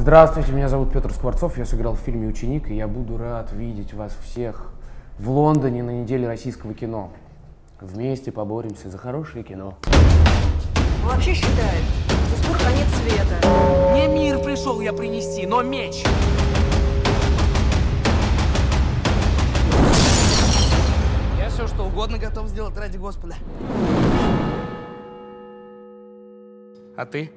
Здравствуйте, меня зовут Петр Скворцов, я сыграл в фильме «Ученик», и я буду рад видеть вас всех в Лондоне на неделе российского кино. Вместе поборемся за хорошее кино. Он вообще считает, что скоро конец света. Не мир пришел я принести, но меч. Я все что угодно готов сделать ради Господа. А ты?